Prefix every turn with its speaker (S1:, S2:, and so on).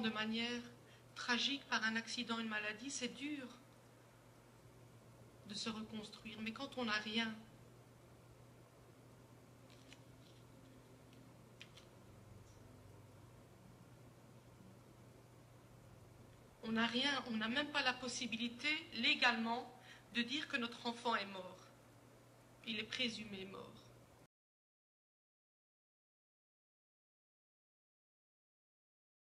S1: de manière tragique par un accident, une maladie, c'est dur de se reconstruire. Mais quand on n'a rien, on n'a rien, on n'a même pas la possibilité légalement de dire que notre enfant est mort. Il est présumé mort.